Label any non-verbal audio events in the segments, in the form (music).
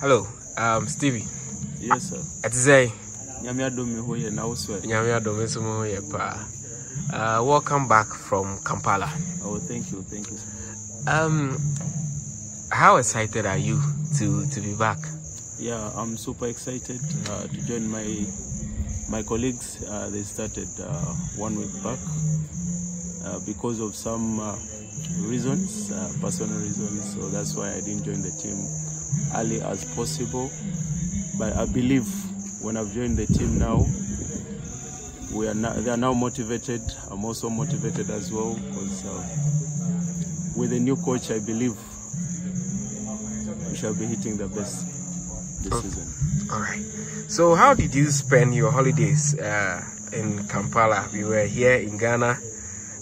Hello, um, Stevie. Yes, sir. Ɛte sɛ Nyame adom me hɔ yɛ na wo so ɛ. nyame adom nso mu ho yɛ paa. Uh, welcome back from Kampala. Oh, thank you, thank you. sir. Um, how excited are you to to be back? Yeah, I'm super excited uh, to join my my colleagues. Uh, they started uh, one week back uh, because of some uh, reasons, uh, personal reasons. So that's why I didn't join the team early as possible. But I believe when I've joined the team now, we are now, they are now motivated. I'm also motivated as well because uh, with a new coach, I believe we shall be hitting the best this Oh. season. All right. So, how did you spend your holidays uh, in Kampala? We were here in Ghana,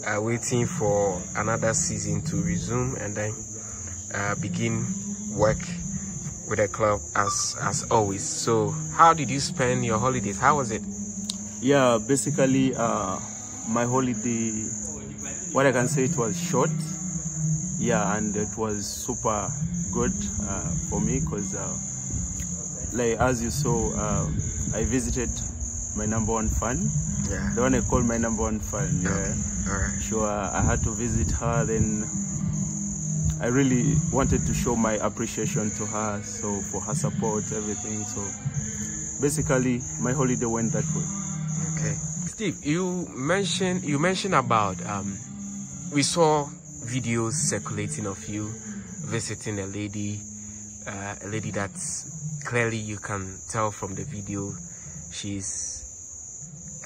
uh, waiting for another season to resume and then uh, begin work with the club as as always. So, how did you spend your holidays? How was it? Yeah, basically, uh, my holiday, what I can say, it was short. Yeah, and it was super good uh, for me because, uh, like as you saw, uh, I visited my number one fan, Yeah. the one I call my number one fan. Yeah. All right. Sure, I had to visit her. Then I really wanted to show my appreciation to her, so for her support, everything. So basically, my holiday went that way. Okay. Steve, you mentioned you mentioned about um, we saw videos circulating of you visiting a lady, uh, a lady that's clearly you can tell from the video she's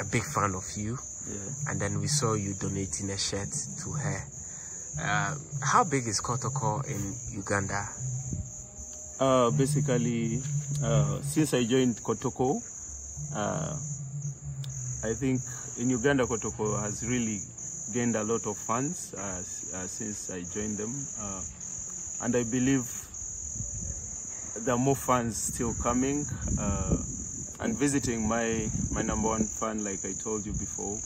a big fan of you, Yeah. and then we saw you donating a shirt to her. Uh, how big is Kotoko in Uganda? Uh, basically, uh, since I joined Kotoko, uh, I think in Uganda, Kotoko has really gained a lot of fans uh, uh, since I joined them. And I believe there are more fans still coming and visiting my, my number one fan, like I told you before.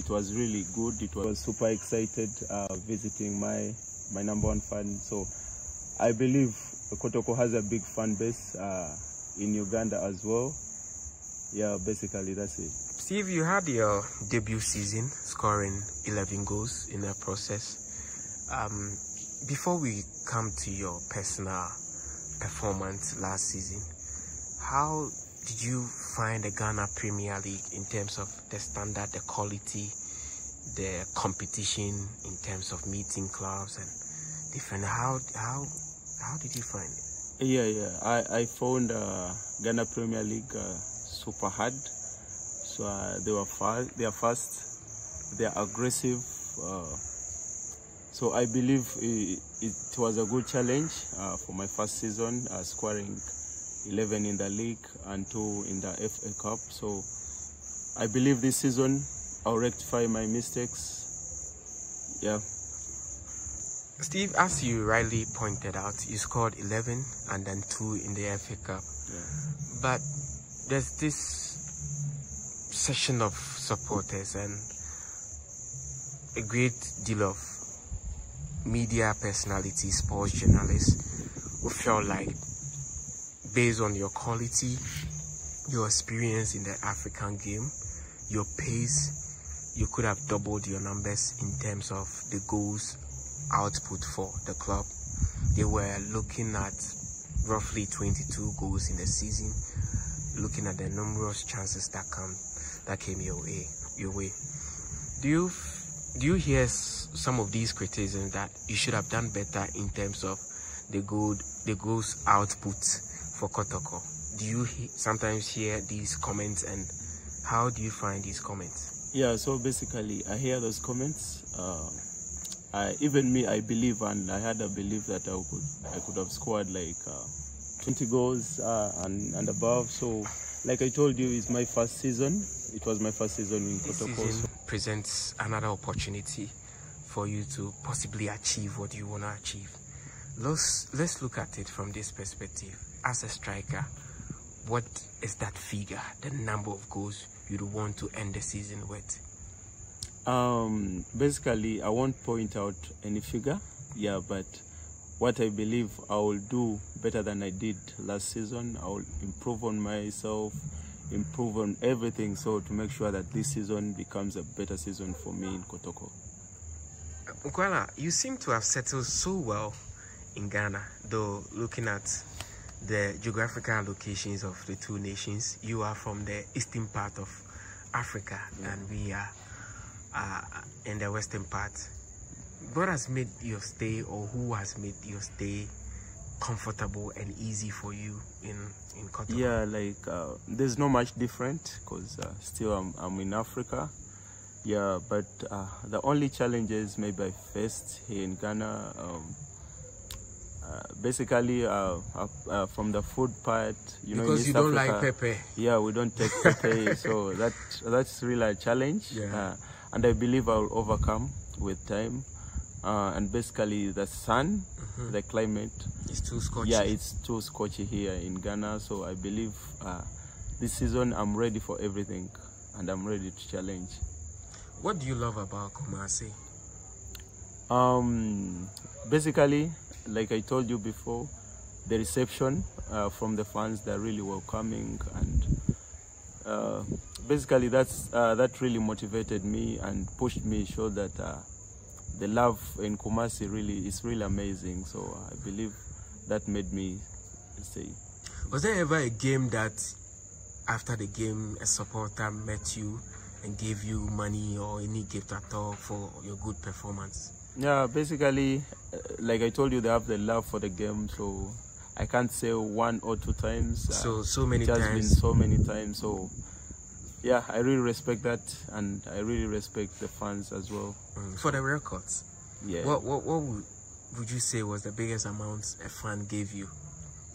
It was really good. It was super excited uh, visiting my, my number one fan. So I believe Kotoko has a big fan base uh, in Uganda as well. Yeah, basically that's it. Steve, you had your debut season scoring 11 goals in that process. Um, before we come to your personal performance last season, how did you find the Ghana Premier League in terms of the standard, the quality, the competition in terms of meeting clubs and different? How how how did you find it? Yeah, yeah. I, I found uh, Ghana Premier League uh, super hard. So uh, they were fast. They are fast. They are aggressive. Uh, so I believe it, it was a good challenge uh, for my first season, uh, scoring 11 in the league and two in the FA Cup. So I believe this season I'll rectify my mistakes. Yeah. Steve, as you rightly pointed out, you scored 11 and then two in the FA Cup. yeah. But there's this section of supporters and a great deal of media personalities, sports journalists who felt like based on your quality, your experience in the African game, your pace, you could have doubled your numbers in terms of the goals output for the club. They were looking at roughly 22 goals in the season, looking at the numerous chances that come that came your way. Your way. Do you do you hear some of these criticisms that you should have done better in terms of the good the goals output for Kotoko? Do you he- sometimes hear these comments and how do you find these comments? Yeah, so basically, I hear those comments. Uh, I, even me, I believe, and I had a belief that I could, I could have scored like uh, 20 goals uh, and, and above. So, like I told you, it's my first season. It was my first season in This Kotoko. season presents another opportunity for you to possibly achieve what you want to achieve. Let's let's look at it from this perspective. As a striker, what is that figure, the number of goals you'd want to end the season with? um, basically, I won't point out any figure. Yeah, but what I believe I will do better than I did last season. I will improve on myself, improve on everything, so to make sure that this season becomes a better season for me in Kotoko. Mukwala, you seem to have settled so well in Ghana, though looking at the geographical locations of the two nations, you are from the eastern part of Africa Yeah. and we are uh, in the western part. What has made your stay or who has made your stay comfortable and easy for you in, in Kotonou? Yeah, like uh, there's not much different because uh, still I'm, I'm in Africa. Yeah, but uh, the only challenges maybe I faced here in Ghana, um, uh, basically uh, uh, uh, from the food part, you know, because you don't Africa, like pepper. Yeah, we don't take pepper, (laughs) so that that's really a challenge. Yeah. Uh, and I believe I will overcome with time. Uh, and basically the sun, Mm-hmm. the climate, It's too scorchy. yeah, it's too scorchy here in Ghana. So I believe uh, this season I'm ready for everything, and I'm ready to challenge. What do you love about Kumasi? Um, basically, like I told you before, the reception uh, from the fans they're really welcoming, and uh, basically that's uh, that really motivated me and pushed me, showed that uh, the love in Kumasi really is really amazing. So I believe that made me say. Was there ever a game that after the game a supporter met you and gave you money or any gift at all for your good performance? Yeah, basically, uh, like I told you, they have the love for the game, so I can't say one or two times. Uh, So so many it has been so many times. So, yeah, I really respect that, and I really respect the fans as well. Mm, For the records, Yeah. what what what would, would you say was the biggest amount a fan gave you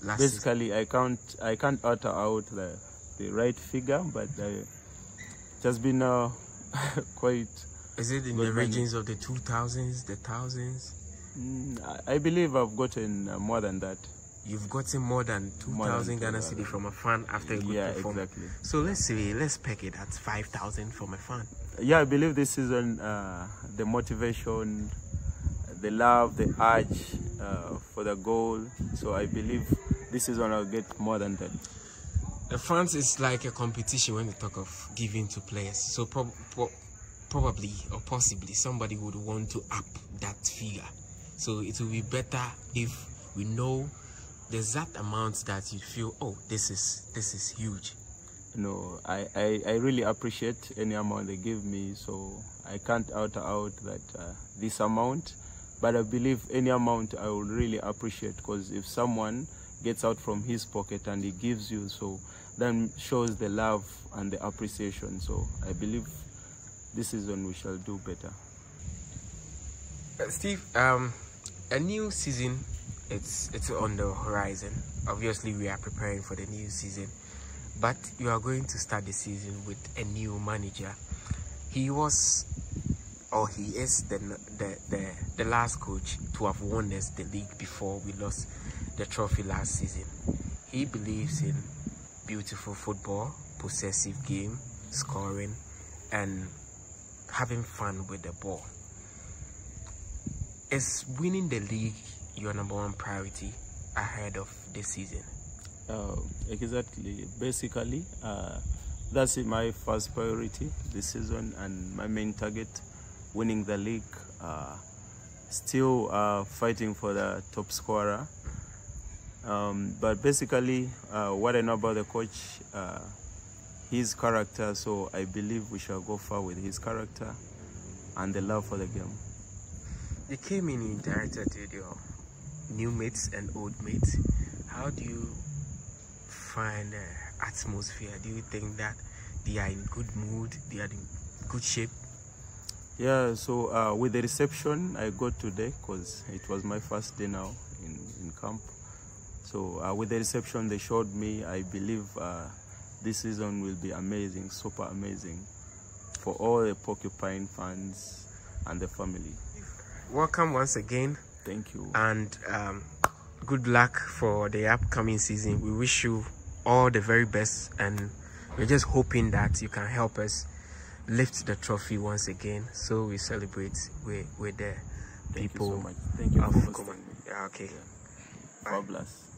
last season? basically, I can't I can't utter out the the right figure, but uh, it has been uh, (laughs) quite. Is it in the money. regions of the two thousands, the thousands? Mm, I- believe I've gotten uh, more than that. You've gotten more than two More Ghana 2,000. cedi from a fan after a good Yeah, performance. exactly. So let's see, let's peg it at five thousand from a fan. yeah, I believe this season uh, the motivation, the love, the urge uh, for the goal. So I believe this season I'll get more than that. The fans is like a competition when you talk of giving to players. So probably or possibly somebody would want to up that figure. So it will be better if we know the exact amount that you feel. Oh, this is this is huge. No, I, I, I really appreciate any amount they give me. So I can't out out that uh, this amount, but I believe any amount I will really appreciate because if someone gets out from his pocket and he gives you, so then shows the love and the appreciation. So I believe this season we shall do better. Uh, Steve, um, a new season, it's it's on the horizon. Obviously, we are preparing for the new season, but you are going to start the season with a new manager. He was, or he is the the the, the last coach to have won us the league before we lost the trophy last season. He believes in beautiful football, possessive game, scoring, and having fun with the ball is winning the league your number one priority ahead of this season? Uh, exactly. Basically, uh, that's my first priority this season and my main target, winning the league. Uh, still uh, fighting for the top scorer. Um, but basically, uh, what I know about the coach, uh, his character. So I believe we shall go far with his character and the love for the game. You came in, you interacted with your new mates and old mates. How do you find the atmosphere? Do you think that they are in good mood? They are in good shape? Yeah, so uh, with the reception I got today, because it was my first day now in, in camp. So uh, with the reception they showed me, I believe uh, this season will be amazing, super amazing for all the Porcupine fans and the family. Welcome once again, Thank you. and um, good luck for the upcoming season. We wish you all the very best, and we're just hoping that you can help us lift the trophy once again so we celebrate with, with the Thank people you so much. Thank you of for hosting Goma. me. Yeah, okay. Bye. Fabulous.